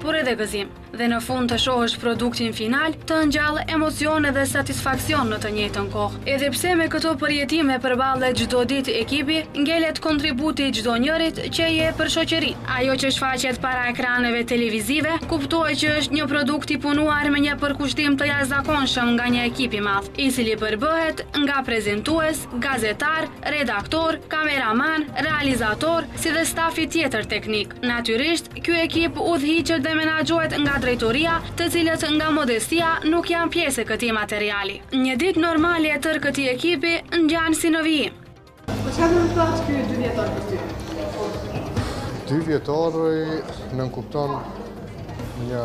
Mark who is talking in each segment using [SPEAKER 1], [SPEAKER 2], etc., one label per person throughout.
[SPEAKER 1] por edhe gëzim, dhe në fund të shohësh produktin final, të ngjall emocione dhe satisfaksion në të njëjtën kohë. Edhe pse me këto përjetime përballet çdo ditë ekipi, ngelet kontributi i çdo njërit që jep për shoqëri. Ajo që shfaqet para ekraneve televizive, kuptohet që është një produkt i punuar me një përkushtim të jashtëzakonshëm nga një ekip i madh, i cili përbëhet nga prezantues, gazetarë, redaktorë, kameraman, realizatorë, si dhe stafi tjetër teknik. Natyrisht, ky ekip udhëhiqet dhe menaxhohet nga drejtoria, të cilët nga modestia nuk janë pjesë e këtij materiali. Një ditë normale e tërë këtij ekipi ngjan si në vijim.
[SPEAKER 2] Po çfarë do të thotë ky dyvjetor për ty?
[SPEAKER 3] Dyvjetori nënkupton një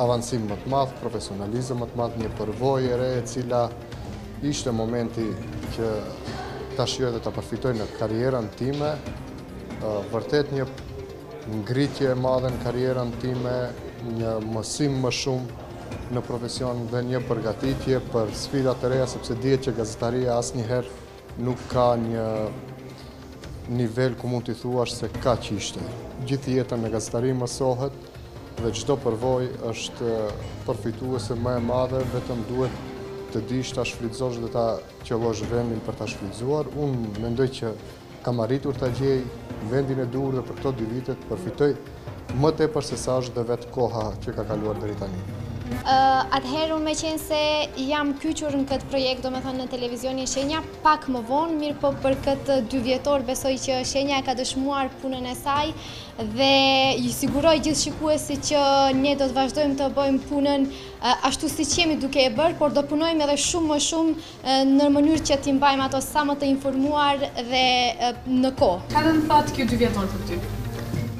[SPEAKER 3] avancim më të madh, profesionalizëm më të madh, një përvojë e re e cila ishte momenti që ta shijoj dhe ta përfitoj në karrierën time, Vërtet një ngritje e madhe në karrierën time, një mësim më shumë në profesion dhe një përgatitje për sfida të reja, sepse dihet që gazetaria asnjëherë nuk ka një nivel ku mund t'i thuash se kaq ishte. Gjithë jetën në gazetari mësohet dhe çdo përvojë është përfituese më e madhe, vetëm duhet të dish ta shfrytëzosh dhe ta qëllosh vendin për ta shfrytëzuar. Unë mendoj që Kam arritur ta gjej vendin e duhur dhe për këto dy vite të përfitoj më tepër sesa është dhe vetë koha që ka kaluar deri
[SPEAKER 4] tani. Atëherë unë meqenëse jam kyqur në këtë projekt, domethënë në televizionin Shenja, pak më vonë, mirëpo për këtë dyvjetor besoj që Shenja e ka dëshmuar punën e saj dhe i siguroj gjithë shikuesit që ne do të vazhdojmë të bëjmë punën ashtu siç jemi duke e bërë, por do punojmë edhe shumë më shumë në mënyrë që t'i mbajmë ato sa më të informuar dhe në
[SPEAKER 2] kohë. Ça do me thënë ky dyvjetor për ty?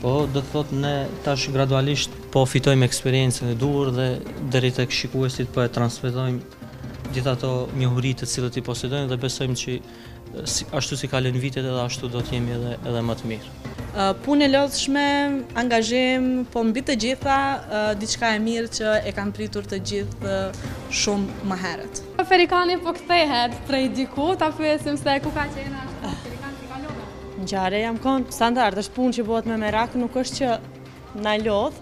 [SPEAKER 5] Po, do të thotë ne tash gradualisht po fitojmë eksperiencën e duhur dhe deri tek shikuesit po e transmetojmë gjithë ato njohuri të cilat i posedojmë dhe besojmë që ashtu si kalojnë vitet edhe ashtu do të jemi edhe edhe më të mirë.
[SPEAKER 6] Punë e lodhshme, angazhim, po mbi të gjitha diçka e mirë që e kanë pritur të gjithë shumë më herët.
[SPEAKER 2] Ferikani po kthehet prej diku, ta pyesim se ku ka qenë
[SPEAKER 6] ashtu, Ferikan si, a lodhur? N'ngjarje jam kon standard, është punë që bëhet me merak, nuk është që na lodh.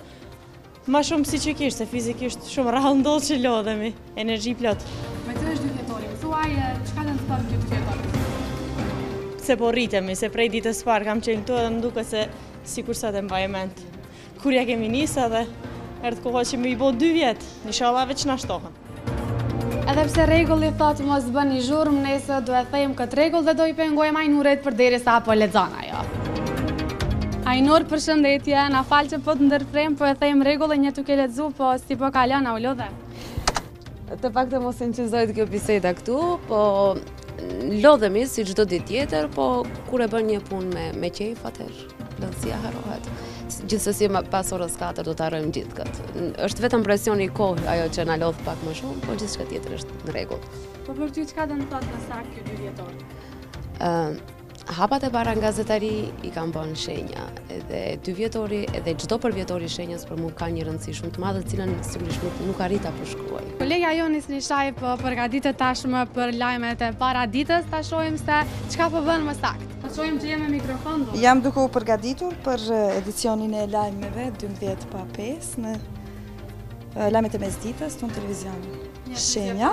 [SPEAKER 6] Ma shumë psikikisht, se fizikisht shumë rrallë ndodh që lodhemi, energji plot.
[SPEAKER 2] Meqë është dyvjetori, më thuaj, çka do me thënë për ty dyvjetori?
[SPEAKER 6] Se po rritemi, se prej ditës parë kam qenë këtu edhe më duket se sikur sot e mbaj mend. Kur ia kemi nisë edhe erdh koha që me i bo dy vjet, inshallah veç na shtohen.
[SPEAKER 2] Edhe pse rregulli thotë mos bëni zhurmë, ne sot do e thyejmë këtë rregull dhe do e pengojmë Ajnuren përderisa po lexon ajo. Ajnur përshëndetje, na fal që po të ndërpresim, po e thyejmë rregullën, je tuj e lexu, po si po kalon, a u lodhe?
[SPEAKER 7] Të paktën mos incizohet kjo biseda këtu, po lodhemi si çdo ditë tjetër, po kur e bën një punë me, me qejf, atëherë lodhësia harrohet. Gjithsesi pas orës 4 do ta harrojmë gjithë këtë. Është vetëm presioni i kohës ajo që na lodh pak më shumë, po gjithçka tjetër është në rregull.
[SPEAKER 2] Po për ty, çka do të thotë saktë ky
[SPEAKER 7] dyvjetor? Hapat e para në gazetari i kam bërë në Shenja, edhe dyvjetori, edhe çdo përvjetor i Shenjës për mu ka një rëndësi shumë të madhe, të cilën sigurisht nuk, nuk arrij ta përshkruaj.
[SPEAKER 2] Kolega jonë Snishaj po përgaditet tashmë për lajmet e paraditës, ta shohim se çka po bën më saktë. Ta shohim që jemi mikrofon do.
[SPEAKER 8] Jam duke u përgaditur për edicionin e lajmeve 12 pa 5 në lajmet e mesditës këtu në televizionin Shenja.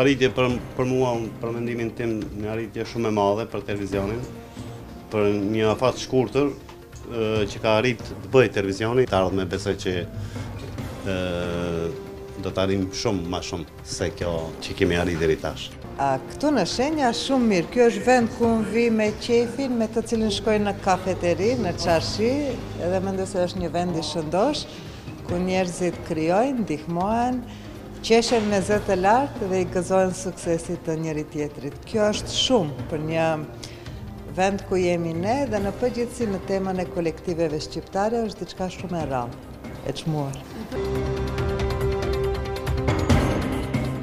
[SPEAKER 9] Arritje për, për mua, për mendimin tim, një arritje shumë e madhe për televizionin. Për një afat shkurtër që ka arrit të bëjë televizioni, në të ardhmen besoj që do të arrijmë shumë ma shumë se kjo që kemi arrit deri tash.
[SPEAKER 10] A, këtu në Shenja shumë mirë, ky është vend ku unë vij me qejfin, me të cilin shkoj në kafeteri, në çarshi, edhe mendoj se është një vend i shëndoshë, ku njerëzit krijojnë, ndihmojnë, Qeshin me zë të lartë dhe i gëzohen suksesit të njëri-tjetrit. Kjo është shumë për një vend ku jemi ne dhe në përgjithësi në temën e kolektiveve shqiptare është diçka shumë e rrallë, e çmuar.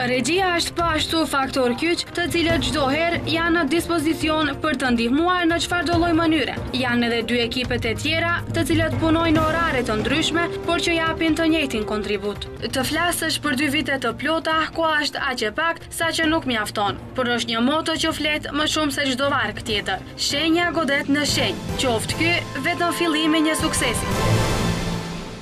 [SPEAKER 1] Regjia është po ashtu faktor kyç, të cilët çdo herë janë në dispozicion për të ndihmuar në çfarëdo lloj mënyre. Janë edhe dy ekipet e tjera, të cilët punojnë në orare të ndryshme, por që japin të njëjtin kontribut. Të flasësh për dy vite të plota, koha është aq e paktë, saqë nuk mjafton. Por është një moto që flet më shumë se çdo varg tjetër. Shenja godet në shenjë. Qoftë ky, vetëm fillimi i një suksesi!